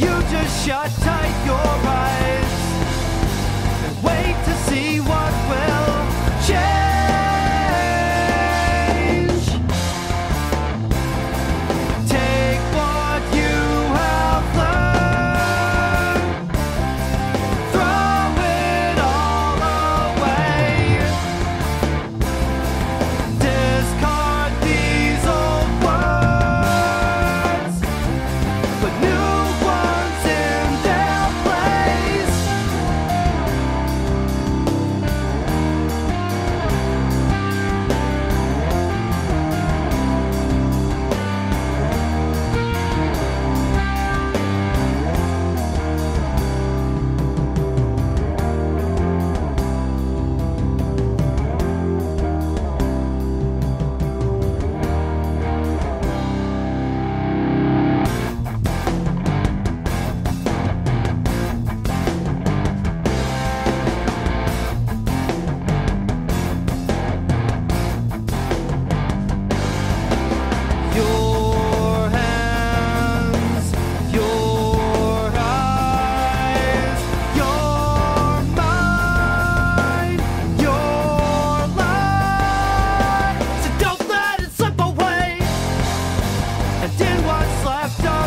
You just shut tight your eyes and wait to see. left